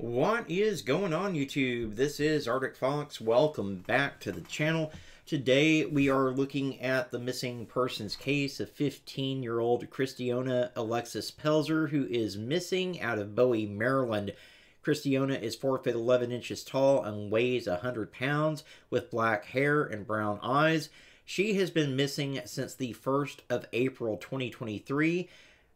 What is going on YouTube? This is Arctic Fox. Welcome back to the channel. Today we are looking at the missing persons case of 15-year-old Kristeona Alexis Pelzer who is missing out of Bowie, Maryland. Kristeona is 4 feet 11 inches tall and weighs 100 pounds with black hair and brown eyes. She has been missing since the 1st of April 2023.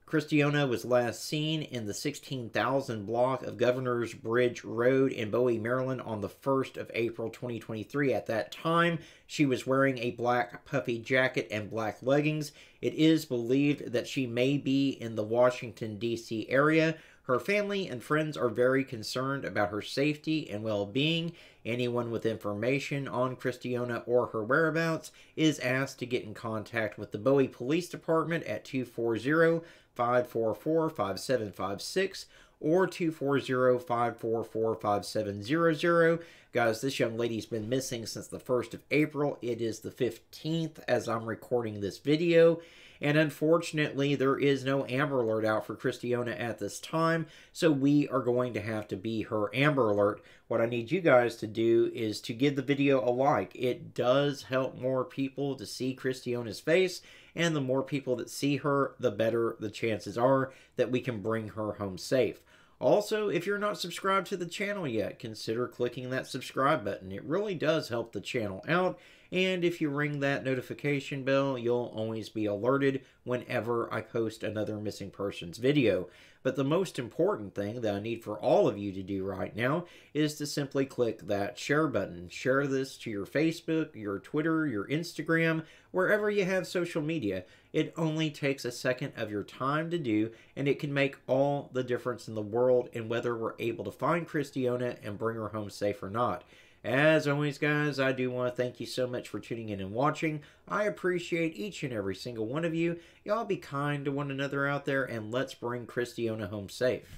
Kristeona was last seen in the 16,000 block of Governor's Bridge Road in Bowie, Maryland on the 1st of April 2023. At that time, she was wearing a black puffy jacket and black leggings. It is believed that she may be in the Washington, D.C. area. Her family and friends are very concerned about her safety and well being. Anyone with information on Kristeona or her whereabouts is asked to get in contact with the Bowie Police Department at 240 544 5756 or 240 544 5700. Guys, this young lady's been missing since the 1st of April. It is the 15th as I'm recording this video. And unfortunately, there is no Amber Alert out for Kristeona at this time, so we are going to have to be her Amber Alert. What I need you guys to do is to give the video a like. It does help more people to see Kristeona's face, and the more people that see her, the better the chances are that we can bring her home safe. Also, if you're not subscribed to the channel yet, consider clicking that subscribe button. It really does help the channel out, and if you ring that notification bell, you'll always be alerted whenever I post another missing persons video. But the most important thing that I need for all of you to do right now is to simply click that share button. Share this to your Facebook, your Twitter, your Instagram, wherever you have social media. It only takes a second of your time to do, and it can make all the difference in the world in whether we're able to find Kristeona and bring her home safe or not. As always, guys, I do want to thank you so much for tuning in and watching. I appreciate each and every single one of you. Y'all be kind to one another out there, and let's bring Kristeona home safe.